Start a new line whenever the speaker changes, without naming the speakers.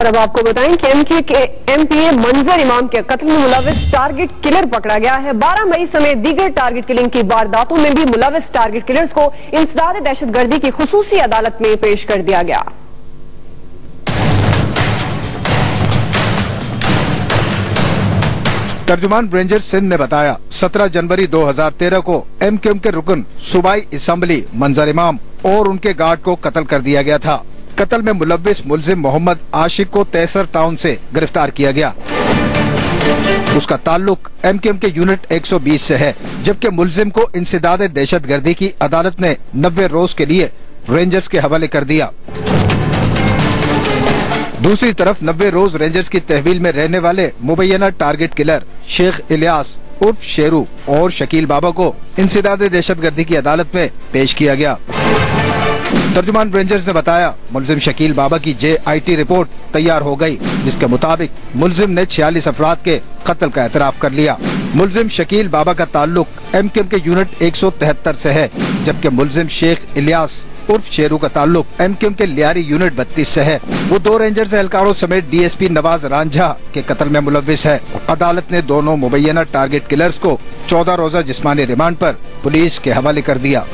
और अब आपको बताएँ कि एमके के एमपीए मंजर इमाम के कत्ल में मुलविस टारगेट किलर पकड़ा गया है। 12 मई समेत दीगर टारगेट किलिंग की वारदातों में भी मुलविस टारगेट किलर्स को इंसदाद दहशतगर्दी की खसूसी अदालत में पेश कर दिया गया।
तर्जुमान रेंजर सिंध ने बताया 17 जनवरी 2013 को एमक्यूएम के रुकन सूबाई असम्बली मंजर इमाम और उनके गार्ड को कत्ल कर दिया गया था। कत्ल में मुलविस मुलजिम मोहम्मद आशिक को तैसर टाउन से गिरफ़्तार किया गया। उसका ताल्लुक एमकेएम के यूनिट 120 से है, जबकि मुलजिम को इंसदाद दहशत गर्दी की अदालत ने नब्बे रोज के लिए रेंजर्स के हवाले कर दिया। दूसरी तरफ़ नब्बे रोज रेंजर्स की तहवील में रहने वाले मुबैना टारगेट किलर शेख इलियास उर्फ़ शेरू और शकील बाबा को इंसदाद दहशत गर्दी की अदालत में पेश किया गया। तर्जुमान रेंजर्स ने बताया, मुलजिम शकील बाबा की जे आई टी रिपोर्ट तैयार हो गई, जिसके मुताबिक मुलजिम ने छियालीस अफराद के कत्ल का एतराफ कर लिया। मुलजिम शकील बाबा का ताल्लुक एम के एम के यूनिट एक सौ तिहत्तर ऐसी है, जबकि मुलजिम शेख इलियास उर्फ़ शेरू का ताल्लुक एम के एम के लियारी यूनिट बत्तीस से है। वो दो रेंजर्स एहलकारों समेत डीएसपी नवाज़ रांझा के कत्ल में मुलविस है। अदालत ने दोनों मुबैना टारगेट किलर्स को चौदह रोजा जिस्मानी रिमांड आरोप पुलिस के हवाले कर दिया।